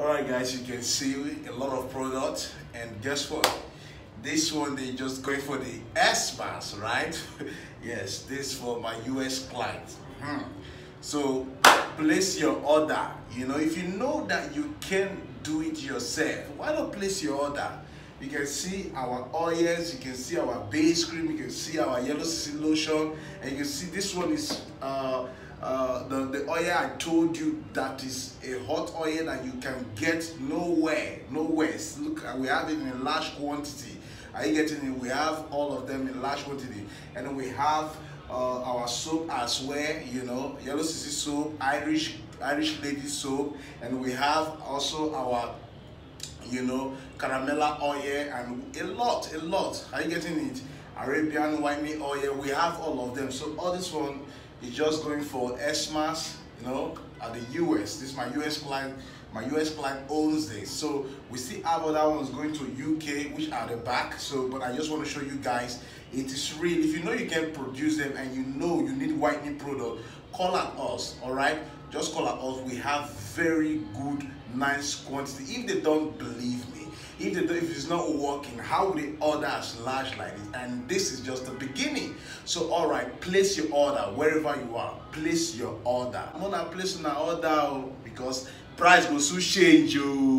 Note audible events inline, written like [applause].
all right guys you can see a lot of products and guess what? This one they just going for the s mass right? [laughs] Yes this for my us client. Hmm. so place your order. You know if you know that you can do it yourself why not place your order? You can see our oils you can see our base cream you can see our yellow CC lotion and you can see this one is uh, oil I told you that is a hot oil that you can get nowhere, nowhere. Look, we have it in large quantity. Are you getting it? We have all of them in large quantity. And we have uh, our soap as well, you know, yellow CC soap, Irish Irish lady soap, and we have also our you know, caramella oil and a lot, a lot. Are you getting it? Arabian wine oil, we have all of them. So all this one is just going for SMAS, you know, at the US. This is my US client. My US client owns this. So we still have other ones going to UK, which are the back. So, but I just want to show you guys, it is real. If you know you can produce them and you know you need whitening product, call at us, all right? Just call at us. We have very good, nice quantity. If they don't believe me, if, if it's not working, how would they order as large like this? And this is just the beginning. So, all right, place your order wherever you are. Place your order. I'm gonna place an order oh, because price will soon change. You.